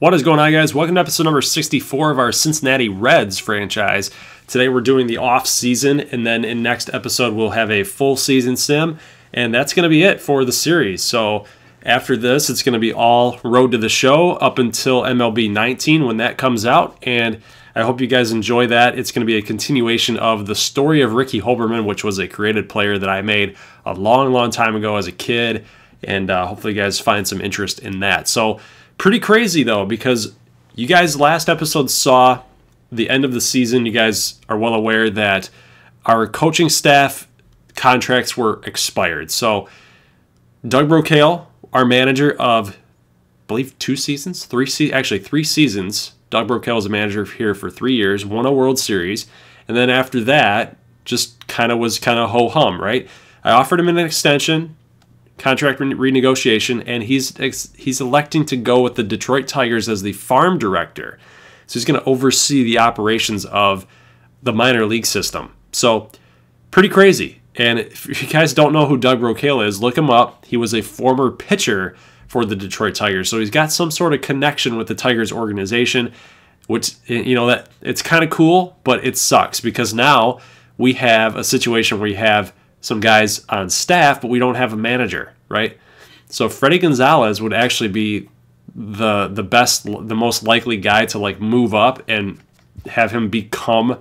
What is going on, guys? Welcome to episode number 64 of our Cincinnati Reds franchise. Today we're doing the off season, and then in next episode we'll have a full season sim, and that's going to be it for the series. So after this, it's going to be all road to the show up until MLB 19 when that comes out, and I hope you guys enjoy that. It's going to be a continuation of the story of Ricky Holberman, which was a created player that I made a long, long time ago as a kid, and uh, hopefully you guys find some interest in that. So Pretty crazy though, because you guys last episode saw the end of the season. You guys are well aware that our coaching staff contracts were expired. So Doug Brocail, our manager of, I believe, two seasons, three se- actually three seasons. Doug Brocail was a manager here for three years, won a World Series, and then after that, just kind of was kind of ho hum, right? I offered him an extension contract renegotiation, and he's he's electing to go with the Detroit Tigers as the farm director. So he's going to oversee the operations of the minor league system. So pretty crazy. And if you guys don't know who Doug Brocail is, look him up. He was a former pitcher for the Detroit Tigers, so he's got some sort of connection with the Tigers organization. Which you know that it's kind of cool, but it sucks because now we have a situation where you have some guys on staff, but we don't have a manager, right? So Fredi Gonzalez would actually be the the best, the most likely guy to like move up and have him become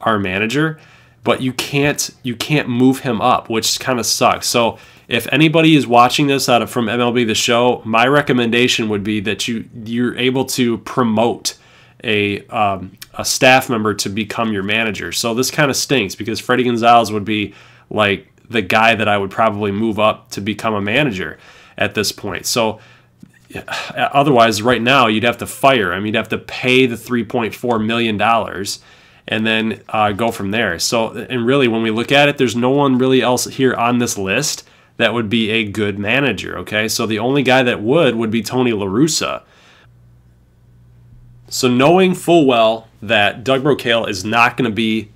our manager. But you can't you can't move him up, which kind of sucks. So if anybody is watching this out of from MLB the show, my recommendation would be that you you're able to promote a um, a staff member to become your manager. So this kind of stinks because Fredi Gonzalez would be like the guy that I would probably move up to become a manager at this point. So otherwise, right now, you'd have to fire him. You'd have to pay the $3.4 million and then uh, go from there. So, and really, when we look at it, there's no one really else here on this list that would be a good manager. Okay. So the only guy that would would be Tony LaRussa. So knowing full well that Doug Brocail is not going to be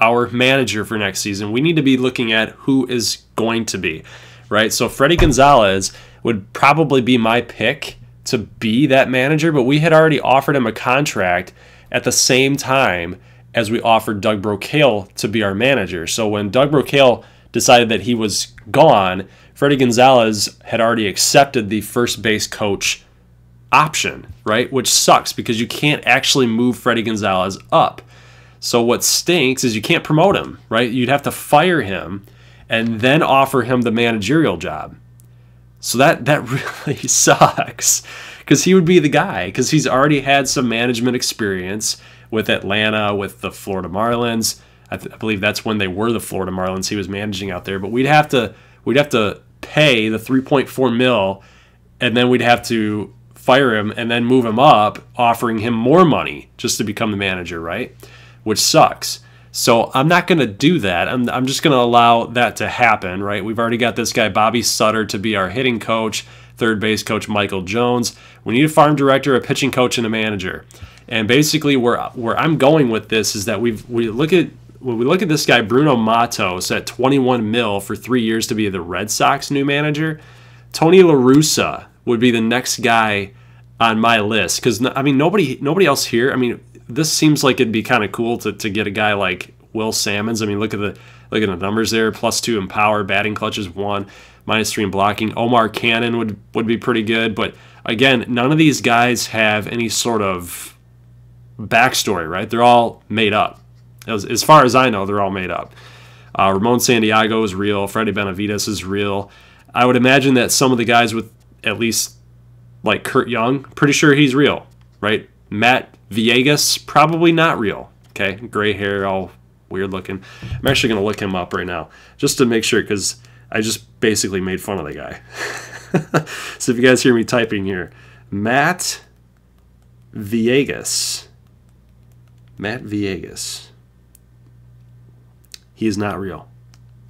our manager for next season, we need to be looking at who is going to be, right? So Fredi Gonzalez would probably be my pick to be that manager, but we had already offered him a contract at the same time as we offered Doug Brocail to be our manager. So when Doug Brocail decided that he was gone, Fredi Gonzalez had already accepted the first base coach option, right? Which sucks because you can't actually move Fredi Gonzalez up. So what stinks is you can't promote him, right? You'd have to fire him and then offer him the managerial job. So that that really sucks because he would be the guy because he's already had some management experience with Atlanta, with the Florida Marlins. I, th- I, believe that's when they were the Florida Marlins. He was managing out there, but we'd have to we'd have to pay the 3.4 mil, and then we'd have to fire him and then move him up, offering him more money just to become the manager, right? Which sucks. So I'm not going to do that. I'm, I'm just going to allow that to happen, right? We've already got this guy, Bobby Sutter, to be our hitting coach, third base coach, Michael Jones. We need a farm director, a pitching coach, and a manager. And basically, where, where I'm going with this is that we've we look at when we look at this guy, Bruno Matos, at 21 mil for three years to be the Red Sox new manager. Tony La Russa would be the next guy on my list because I mean nobody nobody else here. I mean this seems like it'd be kind of cool to, to get a guy like Will Sammons. I mean, look at the look at the numbers there: plus two in power, batting clutches one, minus three in blocking. Omar Cannon would would be pretty good, but again, none of these guys have any sort of backstory. Right? They're all made up. As, as far as I know, they're all made up. Uh, Ramon Santiago is real. Freddie Benavides is real. I would imagine that some of the guys with at least like Kurt Young, pretty sure he's real, right? Matt Viegas, probably not real. Okay, gray hair, all weird looking. I'm actually going to look him up right now just to make sure because I just basically made fun of the guy. so if you guys hear me typing here, Matt Viegas. Matt Viegas. He is not real.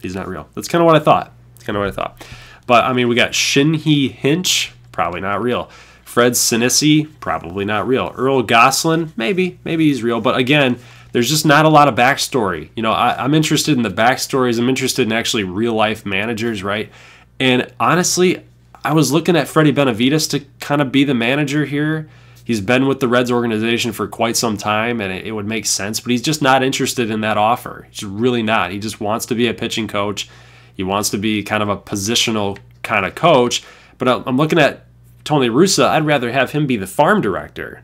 He's not real. That's kind of what I thought. That's kind of what I thought. But I mean, we got Shinhei Hinch, probably not real. Fred Sinisi, probably not real. Earl Goslin, maybe, maybe he's real. But again, there's just not a lot of backstory. You know, I, am interested in the backstories. I'm interested in actually real life managers, right? And honestly, I was looking at Freddie Benavides to kind of be the manager here He's been with the Reds organization for quite some time, and it, it would make sense. But he's just not interested in that offer. He's really not. He just wants to be a pitching coach. He wants to be kind of a positional kind of coach. But I'm looking at Tony Russa. I'd rather have him be the farm director,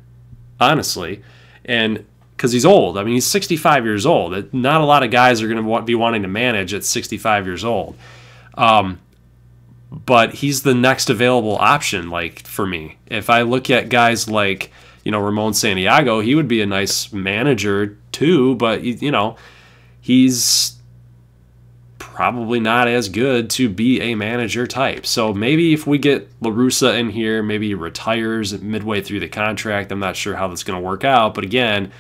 honestly, and because he's old. I mean, he's 65 years old. Not a lot of guys are going to be wanting to manage at 65 years old. Um, but he's the next available option like for me if i look at guys like you know ramon santiago he would be a nice manager too but you know he's probably not as good to be a manager type so maybe if we get La Russa in here maybe he retires midway through the contract i'm not sure how that's going to work out but again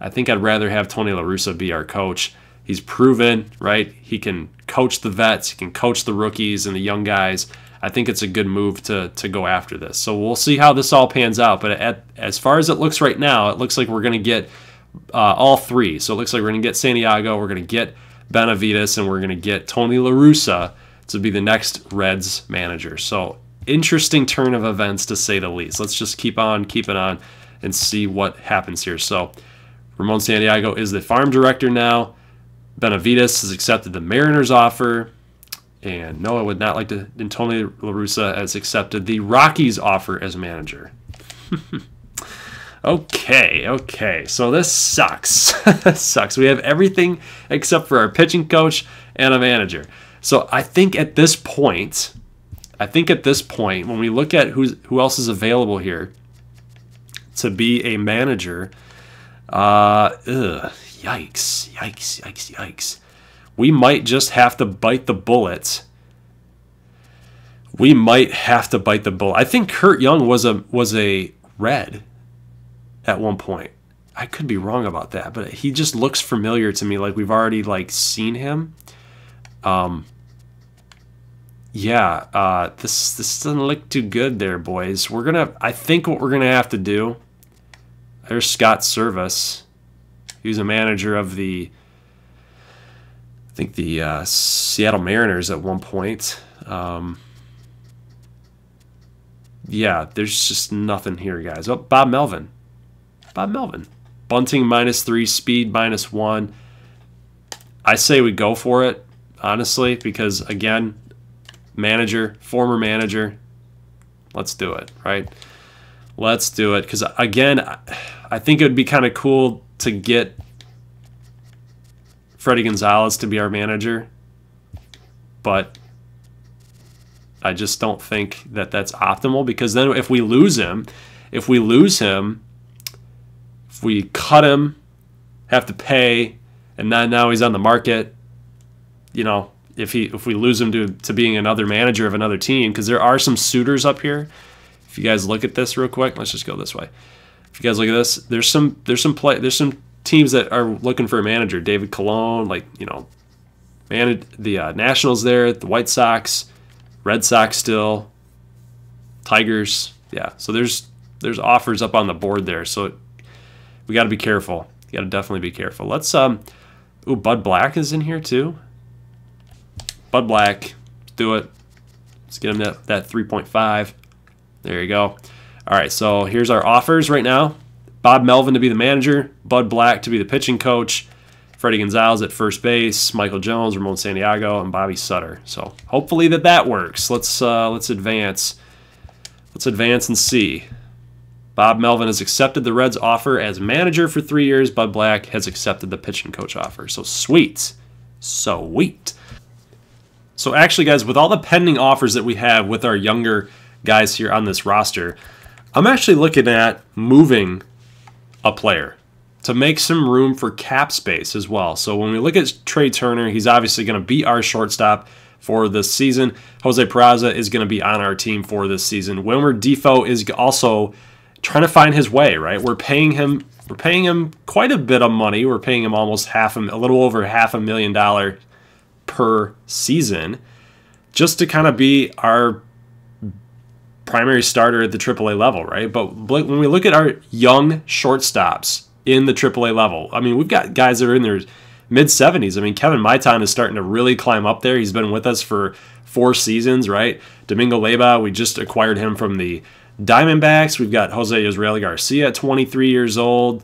i think i'd rather have tony La Russa be our coach He's proven, right? He can coach the vets, he can coach the rookies and the young guys. I think it's a good move to to go after this. So we'll see how this all pans out. But at, as far as it looks right now, it looks like we're going to get uh, all three. So it looks like we're going to get Santiago, we're going to get Benavides, and we're going to get Tony La Russa to be the next Reds manager. So interesting turn of events to say the least. Let's just keep on keeping on and see what happens here. So Ramon Santiago is the farm director now. Benavides has accepted the Mariners offer. And no, I would not like to. And Tony La Russa has accepted the Rockies offer as manager. okay, okay. So this sucks. sucks. We have everything except for our pitching coach and a manager. So I think at this point, I think at this point, when we look at who's who else is available here to be a manager, uh, ugh, Yikes, yikes, yikes, yikes. We might just have to bite the bullet. We might have to bite the bullet. I think Kurt Young was a was a red at one point. I could be wrong about that, but he just looks familiar to me like we've already like seen him. Um yeah, uh, this this doesn't look too good there, boys. We're gonna. I think what we're gonna have to do. There's Scott Servais. He was a manager of the, I think the uh, Seattle Mariners at one point. Um, yeah, there's just nothing here, guys. Oh, Bob Melvin. Bob Melvin. Bunting minus three, speed minus one. I say we go for it, honestly, because again, manager, former manager, let's do it, right? Let's do it. Because again, I think it would be kind of cool to get Fredi Gonzalez to be our manager, but I just don't think that that's optimal because then if we lose him, if we lose him, we cut him, have to pay, and then now he's on the market, you know, if he if we lose him to to being another manager of another team, because there are some suitors up here. If you guys look at this real quick, let's just go this way. If you guys look at this, there's some there's some play there's some teams that are looking for a manager. David Colon, like you know, man, the uh, Nationals there, the White Sox, Red Sox still, Tigers. Yeah, so there's there's offers up on the board there. So we got to be careful. You got to definitely be careful. Let's um, ooh, Bud Black is in here too. Bud Black, do it. Let's get him that that 3.5. There you go. All right, so here's our offers right now. Bob Melvin to be the manager, Bud Black to be the pitching coach, Fredi Gonzalez at first base, Michael Jones, Ramon Santiago, and Bobby Sutter. So hopefully that that works. Let's uh, let's advance. Let's advance and see. Bob Melvin has accepted the Reds' offer as manager for three years. Bud Black has accepted the pitching coach offer. So sweet, So sweet. So actually, guys, with all the pending offers that we have with our younger guys here on this roster, I'm actually looking at moving a player to make some room for cap space as well. So when we look at Trea Turner, he's obviously going to be our shortstop for this season. Jose Peraza is going to be on our team for this season. Wilmer Difo is also trying to find his way, right? We're paying him we're paying him quite a bit of money. We're paying him almost half a, a little over half a million dollar per season just to kind of be our primary starter at the AAA level, right? But when we look at our young shortstops in the AAA level, I mean, we've got guys that are in their mid 70s. I mean, Kevin Maitan is starting to really climb up there. He's been with us for four seasons, right? Domingo Leyba, we just acquired him from the Diamondbacks, we've got Jose Israel Garcia at 23 years old.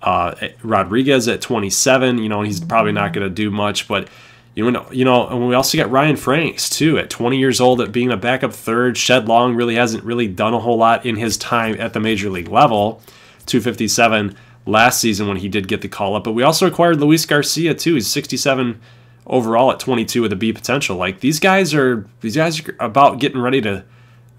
Uh, Rodriguez at 27. You know, he's probably not going to do much, but you know, you know, and we also got Ryan Franks too at 20 years old at being a backup third. Shed Long really hasn't really done a whole lot in his time at the major league level. 257 last season when he did get the call up, but we also acquired Luis Garcia too. He's 67 overall at 22 with a B potential. Like these guys are these guys are about getting ready to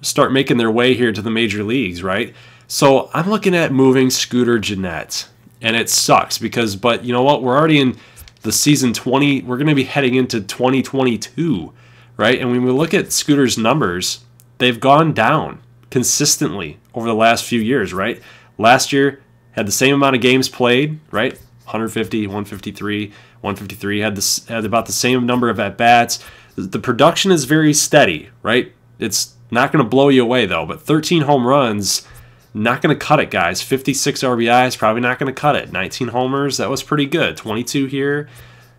start making their way here to the major leagues, right? So I'm looking at moving Scooter Gennett, and it sucks because, but you know what? We're already in the season 20. We're going to be heading into 2022, right? And when we look at Scooter's numbers, they've gone down consistently over the last few years, right? Last year had the same amount of games played, right? 150, 153, 153 had this had about the same number of at bats. The production is very steady, right? It's not going to blow you away though, but 13 home runs, not going to cut it, guys. 56 RBIs, probably not going to cut it. 19 homers, that was pretty good. 22 here,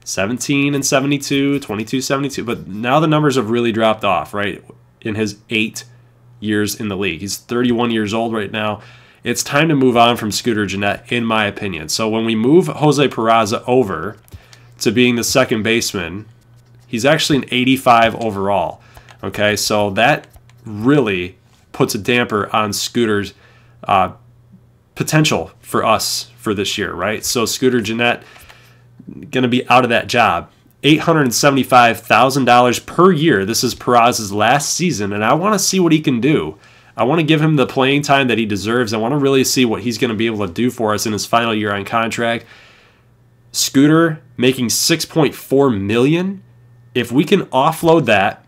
17 and 72, 22, 72. But now the numbers have really dropped off, right? In his eight years in the league. He's 31 years old right now. It's time to move on from Scooter Gennett, in my opinion. So when we move Jose Peraza over to being the second baseman, he's actually an 85 overall. Okay, so that really puts a damper on Scooter's uh, potential for us for this year, right? So Scooter Gennett going to be out of that job. $875,000 per year. This is Peraza's last season, and I want to see what he can do. I want to give him the playing time that he deserves. I want to really see what he's going to be able to do for us in his final year on contract. Scooter making 6.4 million. If we can offload that,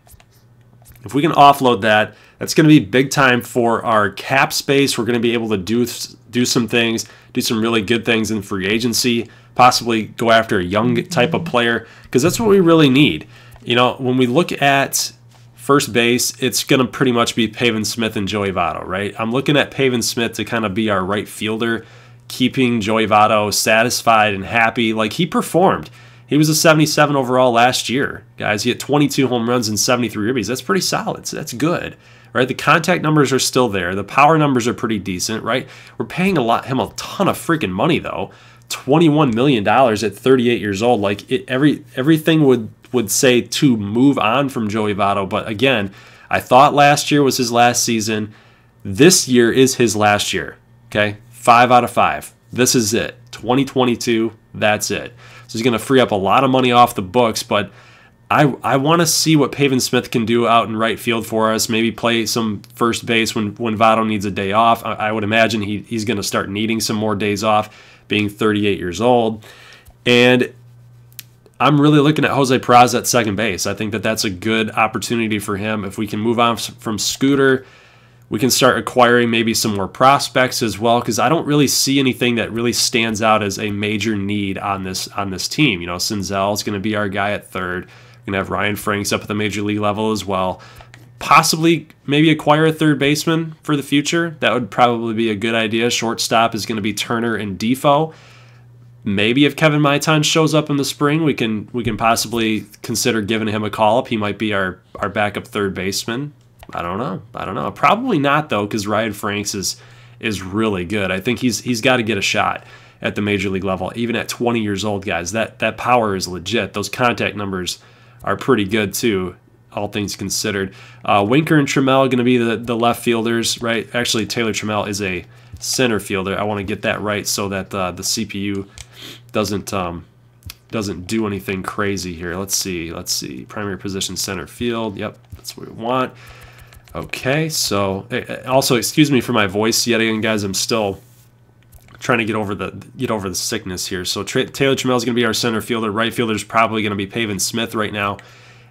if we can offload that, that's going to be big time for our cap space. We're going to be able to do do some things, do some really good things in free agency, possibly go after a young type of player because that's what we really need. You know, when we look at first base, it's going to pretty much be Pavin Smith and Joey Votto, right? I'm looking at Pavin Smith to kind of be our right fielder, keeping Joey Votto satisfied and happy. Like he performed. He was a 77 overall last year, guys. He had 22 home runs and 73 ribbies. That's pretty solid. So That's good, right? The contact numbers are still there. The power numbers are pretty decent, right? We're paying a lot him a ton of freaking money though. 21 million dollars at 38 years old. Like it, every everything would would say to move on from Joey Votto, but again, I thought last year was his last season. This year is his last year. Okay, five out of five. This is it. 2022. That's it. So he's going to free up a lot of money off the books, but I, I want to see what Pavin Smith can do out in right field for us. Maybe play some first base when, when Votto needs a day off. I, I would imagine he, he's going to start needing some more days off, being 38 years old. And I'm really looking at Jose Peraza at second base. I think that that's a good opportunity for him. If we can move on from Scooter we can start acquiring maybe some more prospects as well because I don't really see anything that really stands out as a major need on this on this team. You know, Senzel is going to be our guy at third. We're going to have Ryan Franks up at the major league level as well. Possibly maybe acquire a third baseman for the future. That would probably be a good idea. Shortstop is going to be Turner and Difo. Maybe if Kevin Maitan shows up in the spring, we can we can possibly consider giving him a call up. He might be our our backup third baseman. I don't know. I don't know. Probably not though, because Ryan Franks is is really good. I think he's he's got to get a shot at the major league level, even at 20 years old, guys. That that power is legit. Those contact numbers are pretty good too, all things considered. Uh, Winker and Trammell going to be the the left fielders, right? Actually, Taylor Trammell is a center fielder. I want to get that right so that uh, the CPU doesn't um, doesn't do anything crazy here. Let's see. Let's see. Primary position center field. Yep, that's what we want. Okay, so eh, eh, also excuse me for my voice yet again, guys. I'm still trying to get over the get over the sickness here. So Taylor Trammell is going to be our center fielder. Right fielder is probably going to be Pavin Smith right now.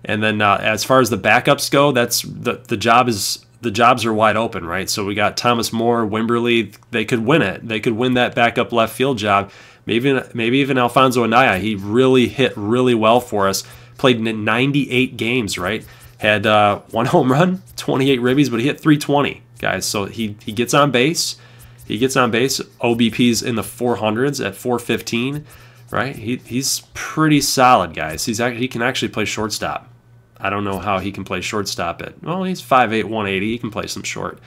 And then uh, as far as the backups go, that's the the job is the jobs are wide open, right? So we got Thomas Moore, Wimberly. They could win it. They could win that backup left field job. Maybe maybe even Alfonso Anaya. He really hit really well for us. Played 98 games, right? Had uh, one home run, 28 ribbies, but he hit 320, guys. So he he gets on base. He gets on base. OBP's in the 400s at 415, right? He, he's pretty solid, guys. He's he can actually play shortstop. I don't know how he can play shortstop at well, he's 5'8", 180. He can play some short.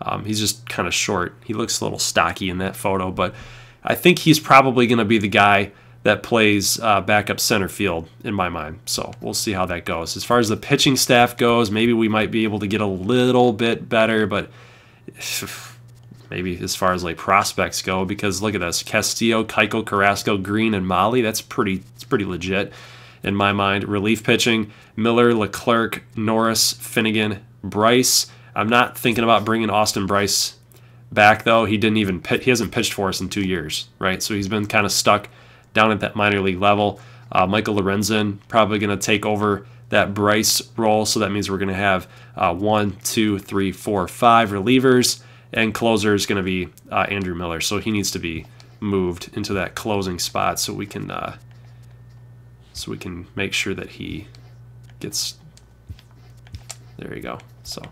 Um, he's just kind of short. He looks a little stocky in that photo, but I think he's probably going to be the guy that plays uh, backup center field in my mind. So we'll see how that goes. As far as the pitching staff goes, maybe we might be able to get a little bit better, but maybe as far as like prospects go, because look at this: Castillo, Keuchel, Carrasco, Greene, and Mahle. That's pretty. It's pretty legit in my mind. Relief pitching: Miller, Leclerc, Norris, Finnegan, Brice. I'm not thinking about bringing Austin Brice back though. He didn't even pit, he hasn't pitched for us in two years, right? So he's been kind of stuck down at that minor league level. Uh, Michael Lorenzen probably going to take over that Brice role, so that means we're going to have uh, one, two, three, four, five relievers, and closer is going to be uh, Andrew Miller. So he needs to be moved into that closing spot so we can uh, so we can make sure that he gets. There you go. So.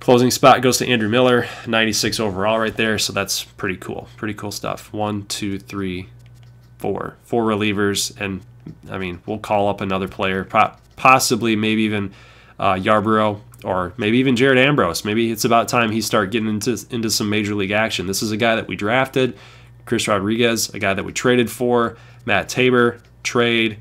Closing spot goes to Andrew Miller, 96 overall right there. So that's pretty cool. Pretty cool stuff. One, two, three, four. Four relievers. And, I mean, we'll call up another player, possibly maybe even uh, Yarbrough or maybe even Jared Ambrose. Maybe it's about time he start getting into, into some major league action. This is a guy that we drafted. Chris Rodriguez, a guy that we traded for. Matt Tabor, trade.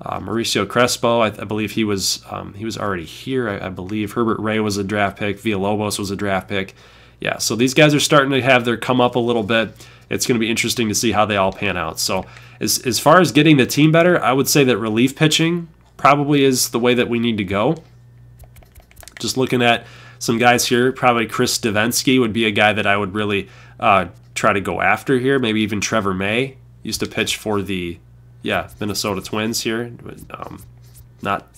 Uh, Mauricio Crespo, I, I, believe he was um, he was already here. I, I, believe Herbert Ray was a draft pick. Villalobos was a draft pick. Yeah, so these guys are starting to have their come up a little bit. It's going to be interesting to see how they all pan out. So as as far as getting the team better, I would say that relief pitching probably is the way that we need to go. Just looking at some guys here, probably Chris Devenski would be a guy that I would really uh, try to go after here. Maybe even Trevor May used to pitch for the yeah, Minnesota Twins here. Um, not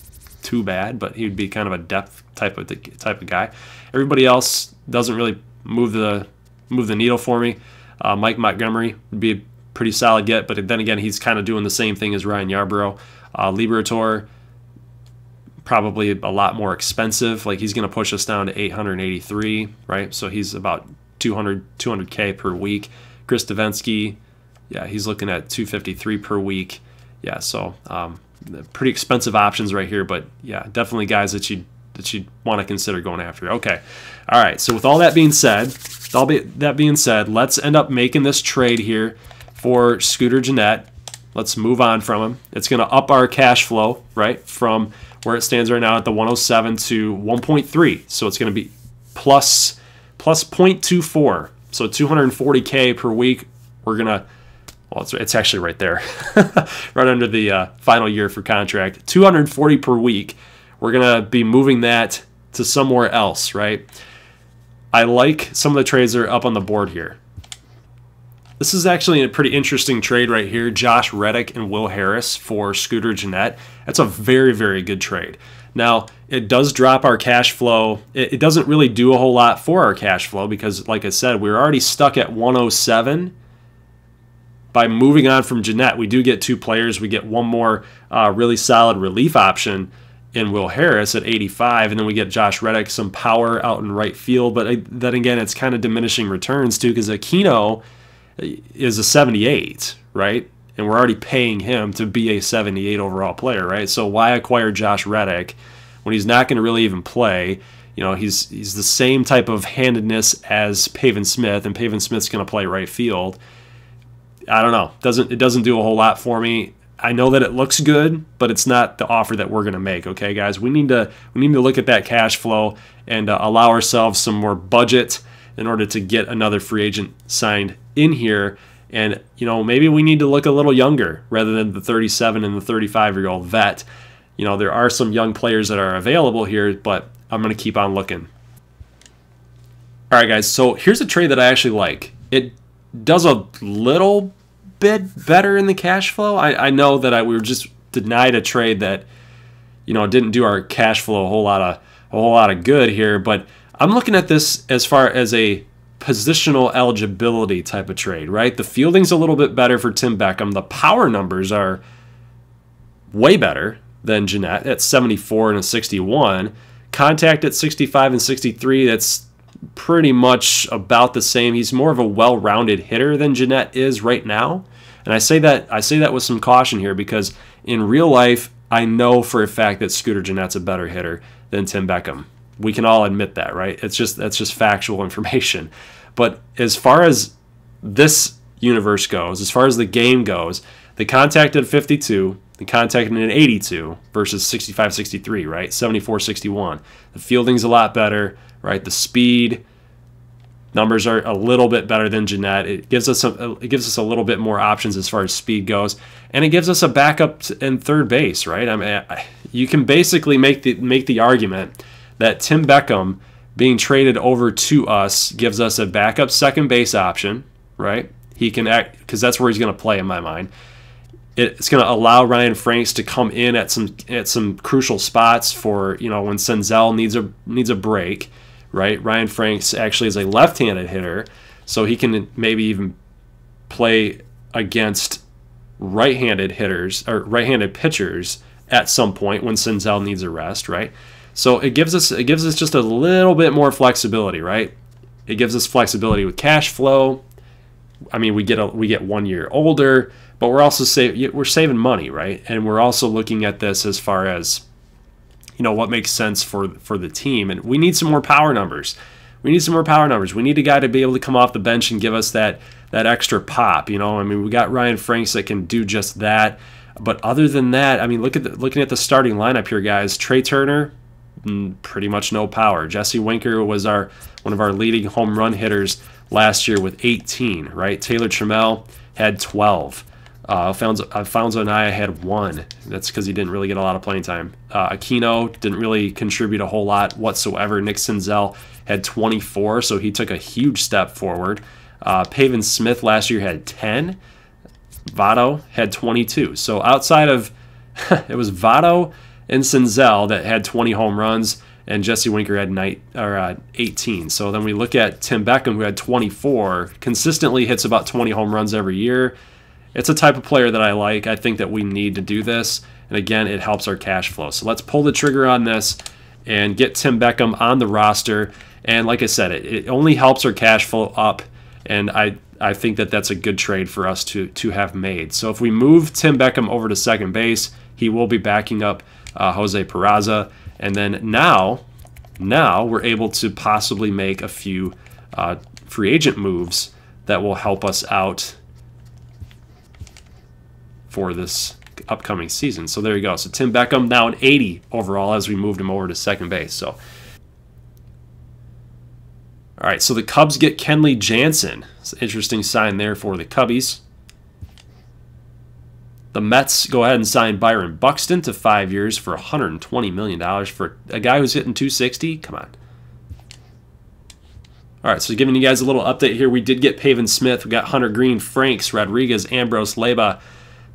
too bad, but he would be kind of a depth type of type of guy. Everybody else doesn't really move the move the needle for me. Uh, Mike Montgomery would be a pretty solid get, but then again, he's kind of doing the same thing as Ryan Yarbrough. Uh, Liberatore probably a lot more expensive. Like he's going to push us down to 883, right? So he's about 200 200k per week. Chris Devenski yeah, he's looking at 253 per week. Yeah, so um, pretty expensive options right here, but yeah, definitely guys that you that you'd want to consider going after. Okay, all right. So with all that being said, all be, that being said, let's end up making this trade here for Scooter Gennett. Let's move on from him. It's going to up our cash flow right from where it stands right now at the 107 to 1.3. So it's going to be plus plus 0.24. So 240k per week. We're gonna well, it's, it's actually right there, right under the uh, final year for contract. 240 per week. We're going to be moving that to somewhere else, right? I like some of the trades that are up on the board here. This is actually a pretty interesting trade right here. Josh Reddick and Will Harris for Scooter Gennett. That's a very, very good trade. Now, it does drop our cash flow. It, doesn't really do a whole lot for our cash flow because, like I said, we we're already stuck at 107 by moving on from Gennett, we do get two players. We get one more uh, really solid relief option in Will Harris at 85, and then we get Josh Reddick some power out in right field. But uh, then again, it's kind of diminishing returns too because Aquino is a 78, right? And we're already paying him to be a 78 overall player, right? So why acquire Josh Reddick when he's not going to really even play? You know, he's he's the same type of handedness as Pavin Smith, and Pavin Smith's going to play right field I don't know. Doesn't it doesn't do a whole lot for me. I know that it looks good, but it's not the offer that we're going to make. Okay, guys, we need to we need to look at that cash flow and uh, allow ourselves some more budget in order to get another free agent signed in here. And you know, maybe we need to look a little younger rather than the 37 and the 35 year old vet. You know, there are some young players that are available here, but I'm going to keep on looking. All right, guys. So here's a trade that I actually like. It does a little bit better in the cash flow. I, I know that I, we were just denied a trade that, you know, didn't do our cash flow a whole lot of a whole lot of good here. But I'm looking at this as far as a positional eligibility type of trade, right? The fielding's a little bit better for Tim Beckham. The power numbers are way better than Gennett at 74 and a 61. Contact at 65 and 63. That's pretty much about the same. He's more of a well-rounded hitter than Gennett is right now. And I say that I say that with some caution here because in real life, I know for a fact that Scooter Gennett's a better hitter than Tim Beckham. We can all admit that, right? It's just that's just factual information. But as far as this universe goes, as far as the game goes, they contacted 52, they contacted an 82 versus 65 63, right? 74 61. The fielding's a lot better, right? The speed numbers are a little bit better than Gennett. It gives us a, it gives us a little bit more options as far as speed goes, and it gives us a backup in third base, right? I mean, you can basically make the make the argument that Tim Beckham being traded over to us gives us a backup second base option, right? He can act because that's where he's going to play in my mind. It's going to allow Ryan Franks to come in at some at some crucial spots for you know when Senzel needs a needs a break, right? Ryan Franks actually is a left-handed hitter, so he can maybe even play against right-handed hitters or right-handed pitchers at some point when Senzel needs a rest, right? So it gives us it gives us just a little bit more flexibility, right? It gives us flexibility with cash flow. I mean, we get a, we get one year older, but we're also save, we're saving money, right? And we're also looking at this as far as you know what makes sense for for the team, and we need some more power numbers. We need some more power numbers. We need a guy to be able to come off the bench and give us that that extra pop. You know, I mean, we got Ryan Franks that can do just that. But other than that, I mean, look at the, looking at the starting lineup here, guys. Trea Turner, Mm, pretty much no power. Jesse Winker was our one of our leading home run hitters last year with 18, right? Taylor Trammell had 12. Uh, Alfonso, Alfonso Anaya had one. That's because he didn't really get a lot of playing time. Uh, Aquino didn't really contribute a whole lot whatsoever. Nick Senzel had 24, so he took a huge step forward. Uh, Pavin Smith last year had 10. Votto had 22. So outside of it was Votto and Senzel that had 20 home runs, and Jesse Winker had night, or, uh, 18. So then we look at Tim Beckham, who had 24, consistently hits about 20 home runs every year. It's a type of player that I like. I think that we need to do this. And again, it helps our cash flow. So let's pull the trigger on this and get Tim Beckham on the roster. And like I said, it, it only helps our cash flow up. And I, I think that that's a good trade for us to, to have made. So if we move Tim Beckham over to second base, he will be backing up uh, Jose Peraza, and then now, now we're able to possibly make a few uh, free agent moves that will help us out for this upcoming season. So there you go. So Tim Beckham now an 80 overall as we moved him over to second base. So all right, so the Cubs get Kenley Jansen. It's an interesting sign there for the Cubbies. The Mets go ahead and sign Byron Buxton to five years for $120 million for a guy who's hitting 260. Come on. All right, so giving you guys a little update here. We did get Pavin Smith. We got Hunter Greene, Franks, Rodriguez, Ambrose, Leyba,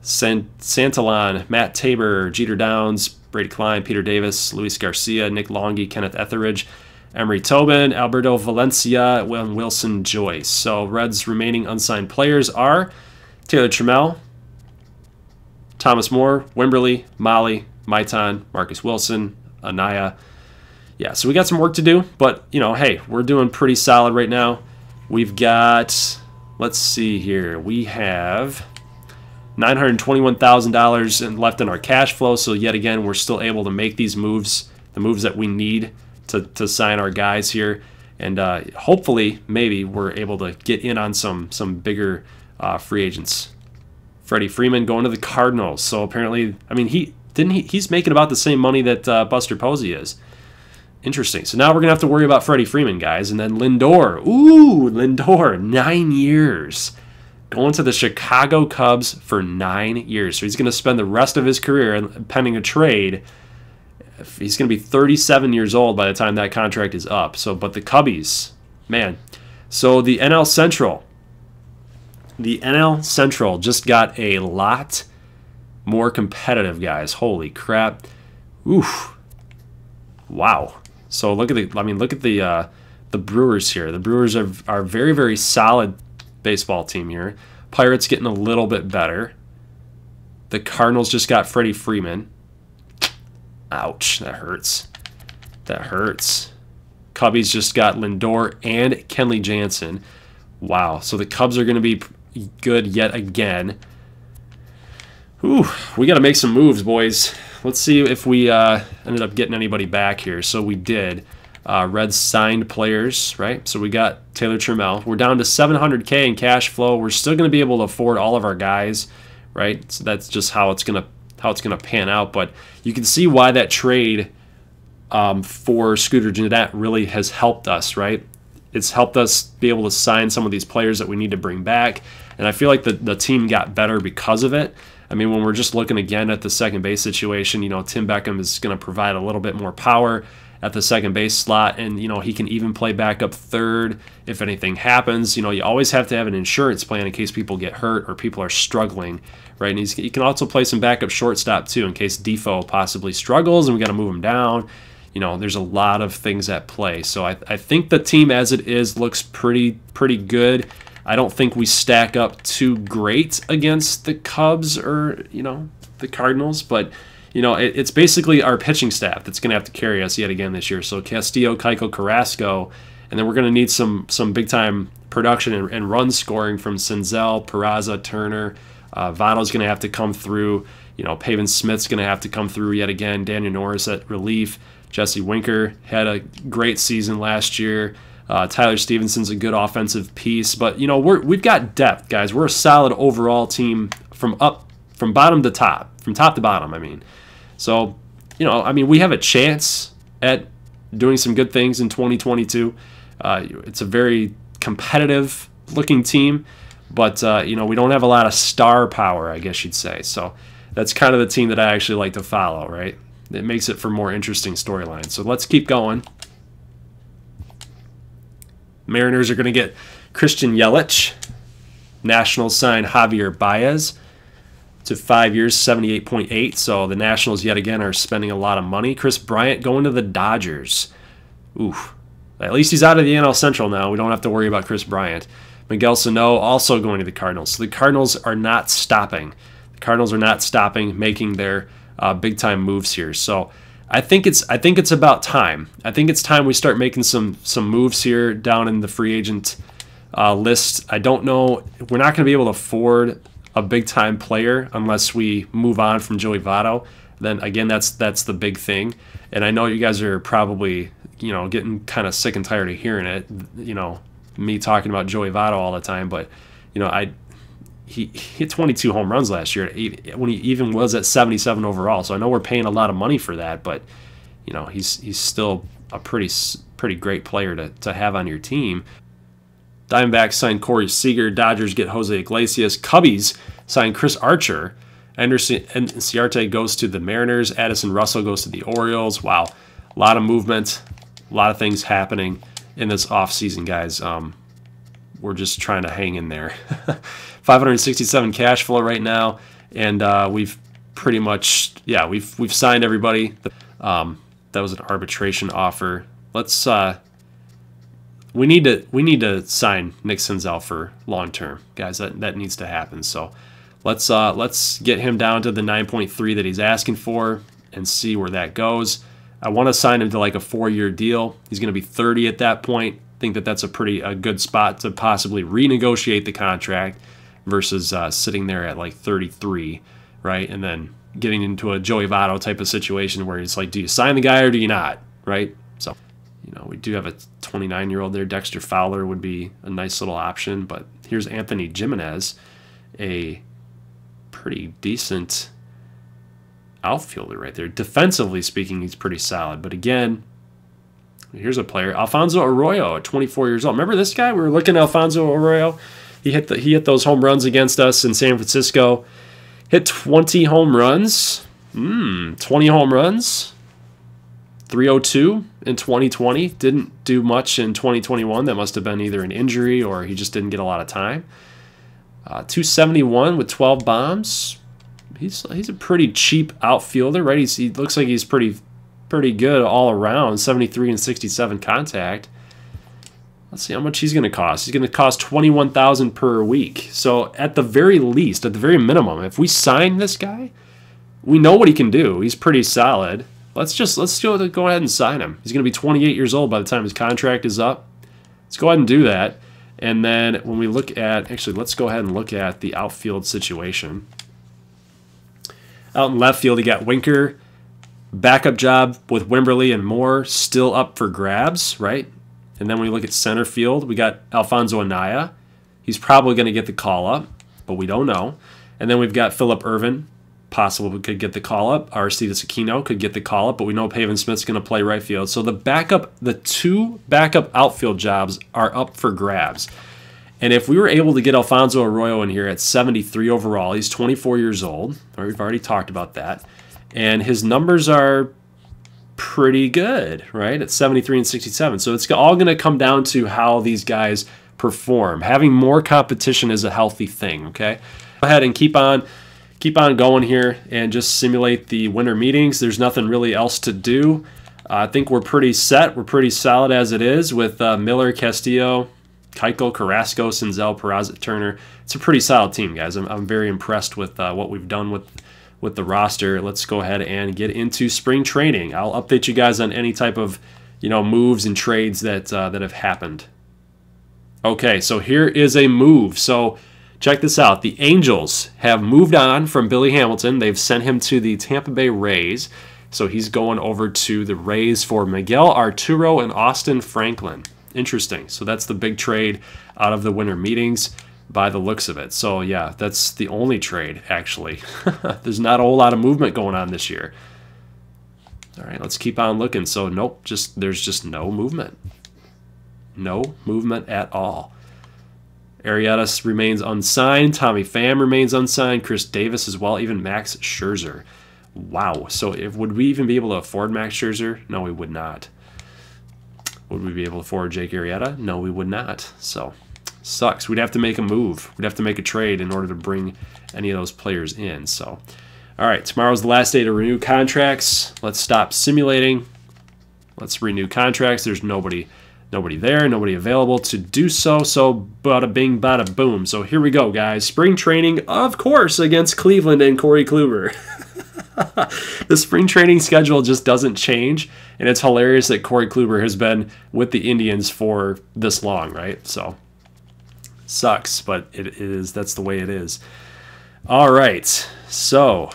Sant- Santillan, Matt Tabor, Jeter Downs, Brady Klein, Peter Davis, Luis Garcia, Nick Longy, Kenneth Etheridge, Emery Tobin, Alberto Valencia, and Wilson Joyce. So Reds' remaining unsigned players are Taylor Trammell, Thomas Moore, Wimberly, Mahle, Maitan, Marcus Wilson, Anaya. Yeah, so we got some work to do, but you know, hey, we're doing pretty solid right now. We've got, let's see here, we have $921,000 and left in our cash flow. So yet again, we're still able to make these moves, the moves that we need to, to sign our guys here. And uh, hopefully, maybe we're able to get in on some some bigger uh, free agents Freddie Freeman going to the Cardinals. So apparently, I mean, he didn't he, he's making about the same money that uh, Buster Posey is. Interesting. So now we're gonna have to worry about Freddie Freeman, guys, and then Lindor. Ooh, Lindor, nine years, going to the Chicago Cubs for nine years. So he's gonna spend the rest of his career, pending a trade. He's gonna be 37 years old by the time that contract is up. So, but the Cubbies, man. So the NL Central, the NL Central just got a lot more competitive, guys. Holy crap. Oof. Wow. So look at the I mean look at the uh, the Brewers here. The Brewers are are very very solid baseball team here. Pirates getting a little bit better. The Cardinals just got Freddie Freeman. Ouch, that hurts. That hurts. Cubbies just got Lindor and Kenley Jansen. Wow. So the Cubs are going to be good yet again. Ooh, we got to make some moves, boys. Let's see if we uh, ended up getting anybody back here. So we did. Uh, Reds signed players, right? So we got Taylor Trammell. We're down to 700K in cash flow. We're still going to be able to afford all of our guys, right? So that's just how it's going to how it's going to pan out. But you can see why that trade um, for Scooter Gennett really has helped us, right? It's helped us be able to sign some of these players that we need to bring back. And I feel like the, the team got better because of it. I mean, when we're just looking again at the second base situation, you know, Tim Beckham is going to provide a little bit more power at the second base slot, and you know he can even play backup third if anything happens. You know, you always have to have an insurance plan in case people get hurt or people are struggling, right? And he can also play some backup shortstop too in case Difo possibly struggles and we got to move him down. You know, there's a lot of things at play. So I, I think the team as it is looks pretty pretty good. I don't think we stack up too great against the Cubs or you know the Cardinals, but you know, it, it's basically our pitching staff that's going to have to carry us yet again this year. So Castillo, Keuchel, Carrasco, and then we're going to need some some big time production and, and run scoring from Senzel, Peraza, Turner. Uh, Votto's going to have to come through. You know, Pavin Smith's going to have to come through yet again. Daniel Norris at relief. Jesse Winker had a great season last year. Uh, Tyler Stephenson's a good offensive piece, but you know we're we've got depth, guys. We're a solid overall team from up from bottom to top, from top to bottom. I mean, so, you know, I mean, we have a chance at doing some good things in 2022. Uh, it's a very competitive looking team, but, uh, you know, we don't have a lot of star power, I guess you'd say. So that's kind of the team that I actually like to follow, right? It makes it for more interesting storylines. So let's keep going. Mariners are going to get Christian Yelich. Nationals sign Javier Baez to five years, 78.8. So the Nationals yet again are spending a lot of money. Kris Bryant going to the Dodgers. Oof. At least he's out of the NL Central now. We don't have to worry about Kris Bryant. Miguel Sano also going to the Cardinals. So the Cardinals are not stopping. The Cardinals are not stopping making their uh, big time moves here. So I think it's I think it's about time. I think it's time we start making some some moves here down in the free agent uh, list. I don't know. We're not going to be able to afford a big time player unless we move on from Joey Votto. Then again, that's that's the big thing. And I know you guys are probably you know getting kind of sick and tired of hearing it. You know, me talking about Joey Votto all the time, but you know I. He hit 22 home runs last year when he even was at 77 overall. So I know we're paying a lot of money for that, but you know he's he's still a pretty pretty great player to, to have on your team. Diamondbacks signed Corey Seager. Dodgers get Jose Iglesias. Cubbies signed Chris Archer. Anderson Inciarte goes to the Mariners. Addison Russell goes to the Orioles. Wow, a lot of movement, a lot of things happening in this offseason, guys. Um, we're just trying to hang in there. 567 cash flow right now, and uh, we've pretty much yeah we've we've signed everybody. Um, that was an arbitration offer. Let's uh, we need to we need to sign Nick Senzel for long term, guys. That that needs to happen. So let's uh, let's get him down to the 9.3 that he's asking for and see where that goes. I want to sign him to like a four year deal. He's going to be 30 at that point. think that that's a pretty a good spot to possibly renegotiate the contract versus uh, sitting there at like 33, right? And then getting into a Joey Votto type of situation where it's like, do you sign the guy or do you not, right? You know, we do have a 29 year old there. Dexter Fowler would be a nice little option, but here's Anthony Jimenez, a pretty decent outfielder right there. Defensively speaking, he's pretty solid. But again, here's a player, Alfonso Arroyo, at 24 years old. Remember this guy? We were looking at Alfonso Arroyo. He hit the, he hit those home runs against us in San Francisco. Hit 20 home runs. Hmm, 20 home runs. 302 in 2020. Didn't do much in 2021. That must have been either an injury or he just didn't get a lot of time. Uh, 271 with 12 bombs. He's he's a pretty cheap outfielder, right? He's, he looks like he's pretty pretty good all around. 73 and 67 contact. Let's see how much he's going to cost. He's going to cost 21,000 per week. So at the very least, at the very minimum, if we sign this guy, we know what he can do. He's pretty solid. Let's just let's go go ahead and sign him. He's going to be 28 years old by the time his contract is up. Let's go ahead and do that. And then when we look at actually, let's go ahead and look at the outfield situation. Out in left field, you got Winker, Backup job with Wimberly and Moore still up for grabs, right? And then when we look at center field, we got Alfonso Anaya. He's probably going to get the call up, but we don't know. And then we've got Phillip Ervin, possible we could get the call up. Aristides Aquino could get the call up, but we know Pavin Smith's going to play right field. So the backup, the two backup outfield jobs are up for grabs. And if we were able to get Alfonso Arroyo in here at 73 overall, he's 24 years old. We've already talked about that and his numbers are pretty good, right? At 73 and 67. So it's all going to come down to how these guys perform. Having more competition is a healthy thing, okay? Go ahead and keep on keep on going here and just simulate the winter meetings. There's nothing really else to do. Uh, I think we're pretty set. We're pretty solid as it is with uh, Miller, Castillo, Keiko, Carrasco, Senzel, Peraza, Turner. It's a pretty solid team, guys. I'm, I'm very impressed with uh, what we've done with with the roster. Let's go ahead and get into spring training. I'll update you guys on any type of you know moves and trades that uh, that have happened. Okay, so here is a move. So check this out. The Angels have moved on from Billy Hamilton. They've sent him to the Tampa Bay Rays. So he's going over to the Rays for Miguel Arturo and Austin Franklin. Interesting. So that's the big trade out of the winter meetings by the looks of it. So yeah, that's the only trade actually. There's not a whole lot of movement going on this year. All right, let's keep on looking. So nope, just there's just no movement. No movement at all. Arrieta remains unsigned. Tommy Pham remains unsigned. Chris Davis as well. Even Max Scherzer. Wow. So if would we even be able to afford Max Scherzer? No, we would not. Would we be able to afford Jake Arrieta? No, we would not. So sucks. We'd have to make a move. We'd have to make a trade in order to bring any of those players in. So, all right, tomorrow's the last day to renew contracts. Let's stop simulating. Let's renew contracts. There's nobody nobody there, nobody available to do so. So bada bing, bada boom. So here we go, guys. Spring training, of course, against Cleveland and Corey Kluber. the spring training schedule just doesn't change, and it's hilarious that Corey Kluber has been with the Indians for this long, right? So Sucks, but it is that's the way it is. All right. So,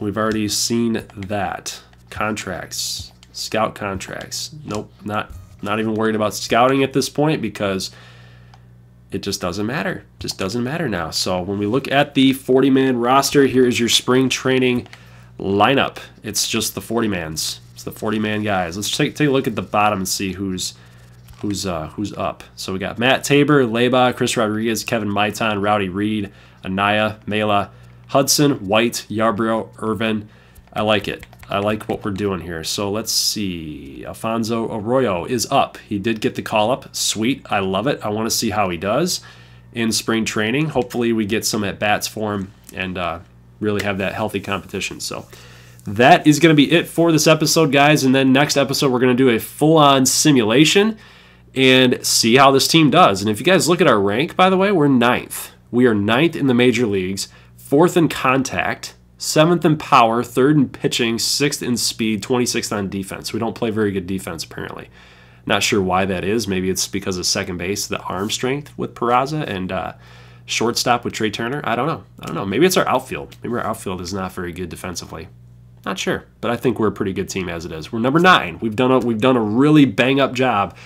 we've already seen that. Contracts, scout contracts. Nope, not not even worried about scouting at this point because it just doesn't matter. Just doesn't matter now. So when we look at the 40 man roster, here is your spring training lineup. It's just the 40 mans. It's the 40 man guys. Let's take, take a look at the bottom and see who's who's uh, who's up. So we got Matt Tabor, Leba, Chris Rodriguez, Kevin Maitan, Rowdy Reed, Anaya, Mela, Hudson, White, Yarbrough, Irvin. I like it. I like what we're doing here. So let's see. Alfonso Arroyo is up. He did get the call up. Sweet. I love it. I want to see how he does in spring training. Hopefully we get some at bats for him and uh, really have that healthy competition. So that is going to be it for this episode, guys. And then next episode, we're going to do a full on simulation and see how this team does. And if you guys look at our rank, by the way, we're ninth. We are ninth in the major leagues, fourth in contact, seventh in power, third in pitching, sixth in speed, 26th on defense. We don't play very good defense, apparently. Not sure why that is. Maybe it's because of second base, the arm strength with Peraza, and uh, shortstop with Trea Turner. I don't know. I don't know. Maybe it's our outfield. Maybe our outfield is not very good defensively. Not sure, but I think we're a pretty good team as it is. We're number nine. We've done a we've done a really bang up job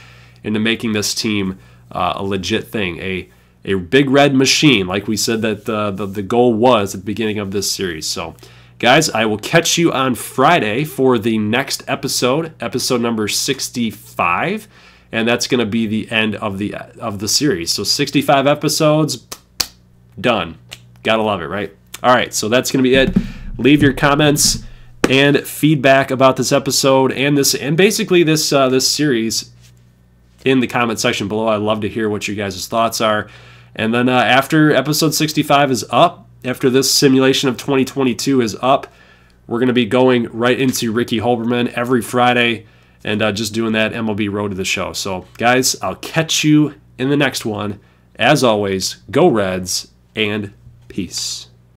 into making this team uh, a legit thing, a a big red machine, like we said that the, the, the goal was at the beginning of this series. So, guys, I will catch you on Friday for the next episode, episode number 65, and that's going to be the end of the of the series. So, 65 episodes, done. Gotta love it, right? All right, so that's going to be it. Leave your comments and feedback about this episode and this and basically this uh, this series in the comment section below. I'd love to hear what you guys' thoughts are. And then uh, after episode 65 is up, after this simulation of 2022 is up, we're going to be going right into Ricky Holberman every Friday and uh, just doing that MLB Road to the Show. So, guys, I'll catch you in the next one. As always, go Reds and peace.